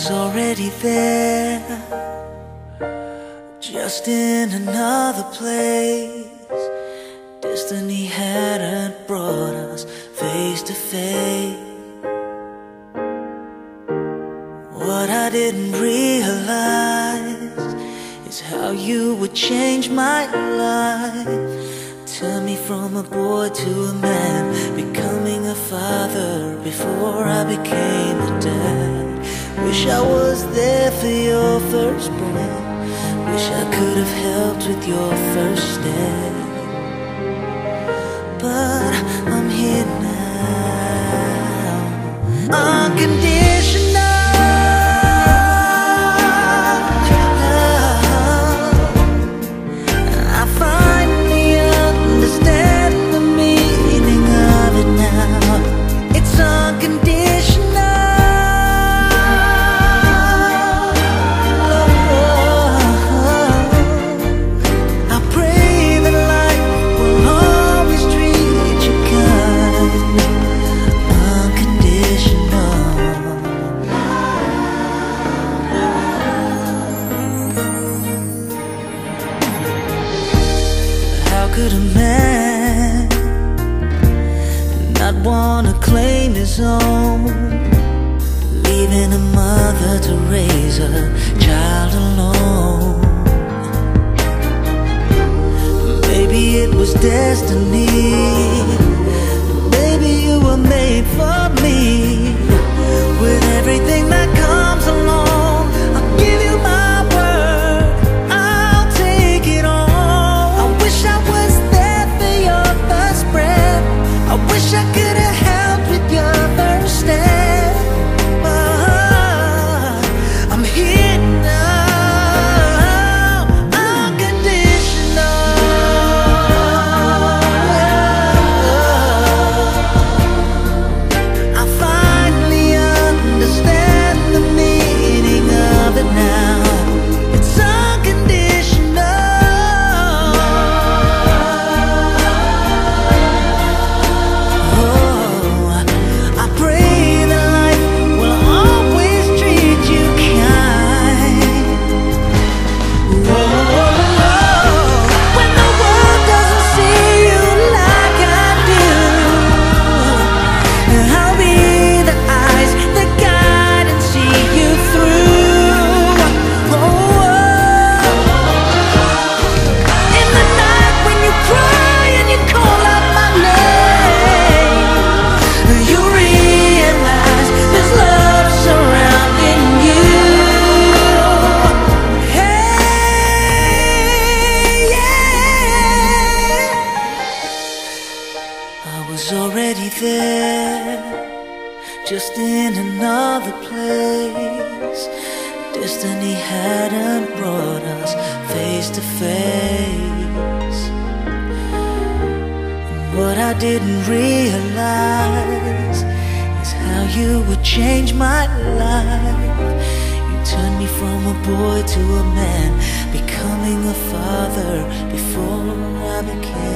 was already there, just in another place. Destiny hadn't brought us face to face. What I didn't realize is how you would change my life. Turn me from a boy to a man, becoming a father before I became a dad. Wish I was there for your first breath. Wish I could have helped with your first step. But I'm here now, unconditional. Wanna claim his own? Leaving a mother to raise a child I could have just in another place. Destiny hadn't brought us face to face. What I didn't realize is how you would change my life. You turned me from a boy to a man, becoming a father before I became